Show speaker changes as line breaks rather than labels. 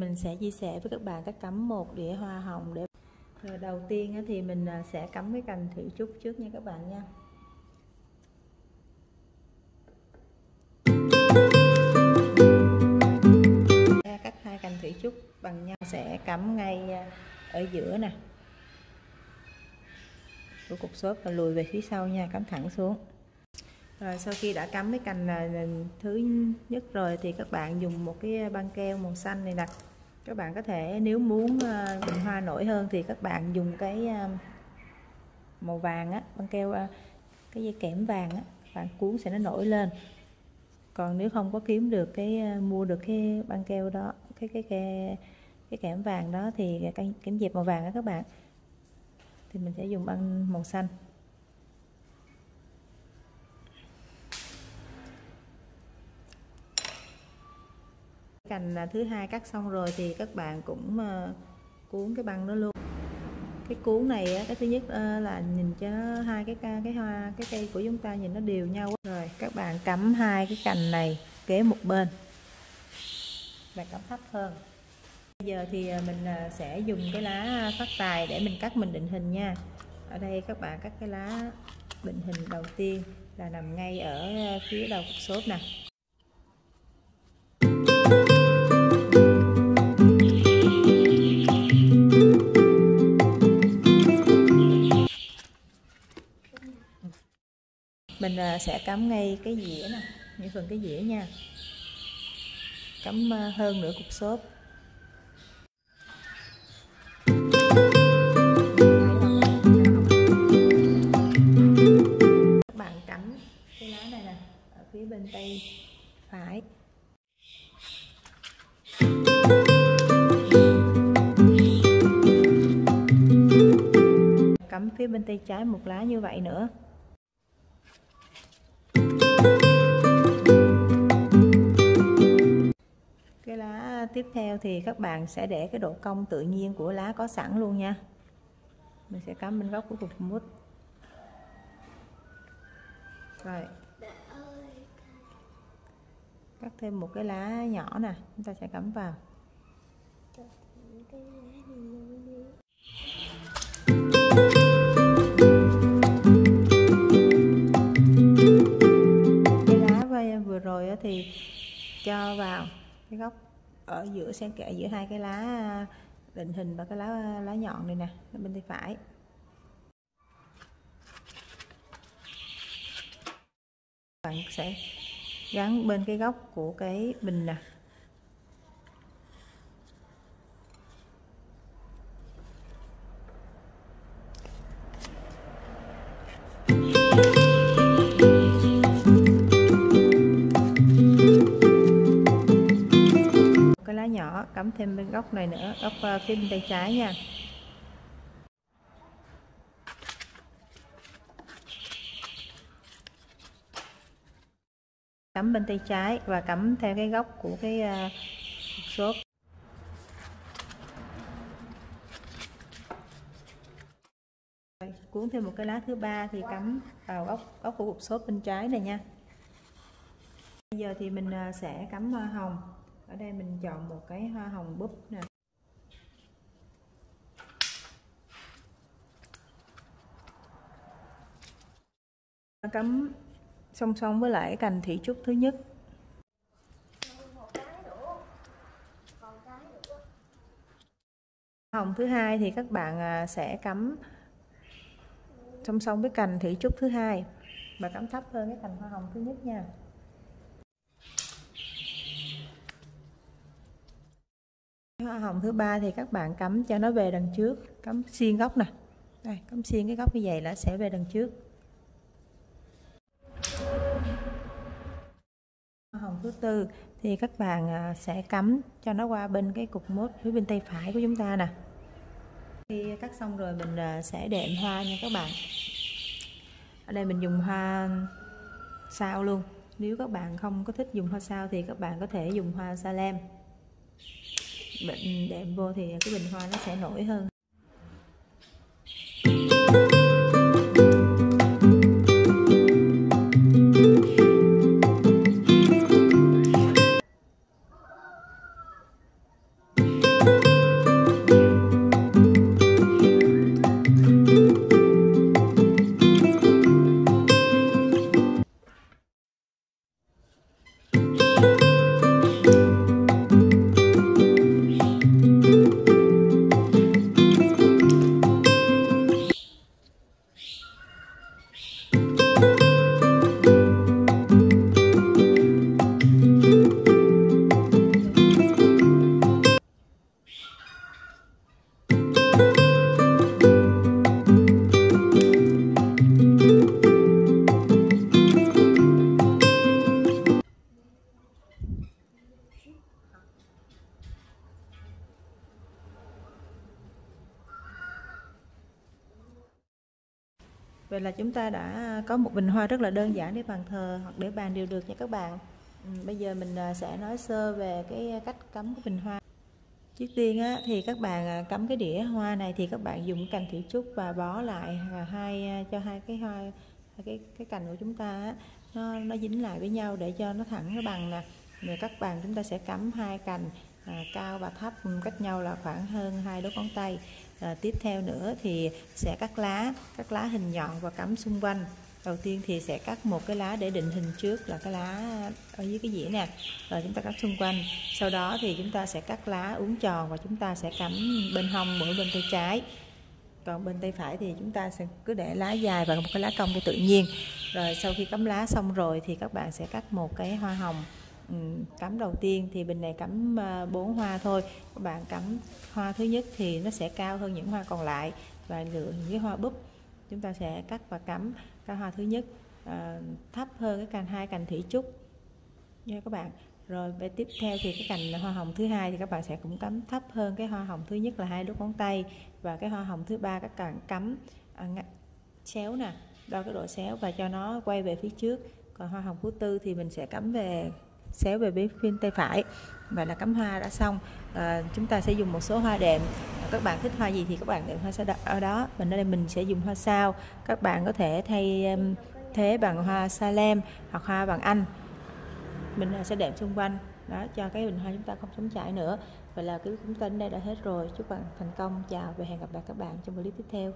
mình sẽ chia sẻ với các bạn cách cắm một đĩa hoa hồng để rồi đầu tiên thì mình à, sẽ cắm cái cành thủy trúc trước nha các bạn nha. Cắt hai cành thủy trúc bằng nhau sẽ cắm ngay à, ở giữa nè. Của cục xốp và lùi về phía sau nha, cắm thẳng xuống rồi sau khi đã cắm cái cành thứ nhất rồi thì các bạn dùng một cái băng keo màu xanh này nè. Các bạn có thể nếu muốn ờ, bình hoa nổi hơn thì các bạn dùng cái ờ, màu vàng á, băng keo ờ, cái dây kẽm vàng á bạn cuốn sẽ nó nổi lên. Còn nếu không có kiếm được cái mua được cái băng keo đó, cái cái cái cái kẽm vàng đó thì cái kẽm dẹp màu vàng á các bạn. Thì mình sẽ dùng băng màu xanh. Cành thứ hai cắt xong rồi thì các bạn cũng ờ, cuốn cái băng đó luôn. Cái cuốn này cái thứ nhất ờ, là nhìn cho nó hai cái cái hoa, cái cây của chúng ta nhìn nó đều nhau rồi, các bạn cắm hai cái cành này kế một bên. Bạn cắm thấp hơn. Bây giờ thì ờ, mình sẽ dùng cái lá phát tài để mình cắt mình định hình nha. Ở đây các bạn cắt cái lá định hình đầu tiên là nằm ngay ở phía đầu cục xốp nè. Mình à, sẽ cắm ngay cái dĩa nè những phần cái dĩa nha. Cắm à, hơn nửa cục xốp. Các bạn cắm cái lá này nè, ở phía bên tay phải. Cắm phía bên tay trái một lá như vậy nữa cái lá à, tiếp theo thì các bạn sẽ để cái độ cong tự nhiên của lá có sẵn luôn nha. Mình sẽ cắm bên góc của cục mút. Rồi. Cắt thêm một cái lá nhỏ nè, chúng ta sẽ cắm vào. Cái góc ở giữa xen kẽ giữa hai cái lá à, định hình và cái lá à, lá nhọn này nè, bên tay phải. Bạn sẽ gắn bên cái góc của cái bình nè. Cắm thêm bên góc này nữa góc uh, phía bên tay trái nha. Cắm bên tay trái và cắm theo cái góc của cái uh, xốp. Cuốn thêm một cái lá thứ ba thì cắm vào góc góc của cục xốp bên trái này nha. Bây giờ thì mình ờ, sẽ cắm hoa hồng ở đây mình chọn một cái hoa hồng búp nè. Cắm song song với lại cành thị trúc thứ nhất. Hồng thứ hai thì các bạn à, sẽ cắm song song với cành thị trúc thứ hai. Và cắm thấp hơn cái cành hoa hồng thứ nhất nha. Hoa hồng thứ ba thì các bạn cắm cho nó về đằng trước. Cắm xiên góc nè. Đây, cắm xiên cái góc như vậy là sẽ về đằng trước. Hoa hồng thứ tư thì các bạn à, sẽ cắm cho nó qua bên cái cục mốt phía bên tay phải của chúng ta nè. Khi cắt xong rồi mình à, sẽ đệm hoa nha các bạn. Ở đây mình dùng hoa sao luôn. Nếu các bạn không có thích dùng hoa sao thì các bạn có thể dùng hoa sa lem bệnh đệm vô thì cái bình hoa nó sẽ nổi hơn. Vậy là chúng ta đã có một bình hoa rất là đơn giản để bàn thờ hoặc để bàn đều được nha các bạn. Ừ, bây giờ mình à, sẽ nói sơ về cái cách cắm cái bình hoa. Trước tiên á, thì các bạn à, cắm cái đĩa hoa này thì các bạn dùng cành thủy trúc và bó lại à, hai cho hai cái hoa cái cái cành của chúng ta á, nó nó dính lại với nhau để cho nó thẳng nó bằng nè. Rồi các bạn chúng ta sẽ cắm hai cành à, cao và thấp cách nhau là khoảng hơn hai đốt ngón tay à, tiếp theo nữa thì sẽ cắt lá cắt lá hình nhọn và cắm xung quanh. Đầu tiên thì sẽ cắt một cái lá để định hình trước là cái lá ở dưới cái dĩa nè rồi chúng ta cắt xung quanh. Sau đó thì chúng ta sẽ cắt lá uốn tròn và chúng ta sẽ cắm bên hông mỗi bên tay trái. Còn bên tay phải thì chúng ta sẽ cứ để lá dài và một cái lá cong cho tự nhiên. Rồi sau khi cắm lá xong rồi thì các bạn sẽ cắt một cái hoa hồng ừ, cắm đầu tiên thì bình này cắm ờ, bốn hoa thôi. Các bạn cắm hoa thứ nhất thì nó sẽ cao hơn những hoa còn lại và lựa những cái hoa búp. Chúng ta sẽ cắt và cắm cái hoa thứ nhất à, thấp hơn cái cành hai cành thủy trúc nha các bạn. Rồi về tiếp theo thì cái cành hoa hồng thứ hai thì các bạn sẽ cũng cắm thấp hơn cái hoa hồng thứ nhất là hai đốt ngón tay và cái hoa hồng thứ ba các bạn cắm à, xéo nè đo cái độ xéo và cho nó quay về phía trước. Còn hoa hồng thứ tư thì mình sẽ cắm về xéo về bên phía tay phải. Và là cắm hoa đã xong. À, chúng ta sẽ dùng một số hoa đệm. Các bạn thích hoa gì thì các bạn đệm hoa sao ở đó. Mình ở đây mình sẽ dùng hoa sao. Các bạn có thể thay thế bằng hoa salem hoặc hoa bằng anh. Mình à, sẽ đệm xung quanh. Đó cho cái bình hoa chúng ta không chống chảy nữa. Vậy là cái cũng tin đây đã hết rồi. Chúc bạn thành công. Chào và hẹn gặp lại các bạn trong clip tiếp theo.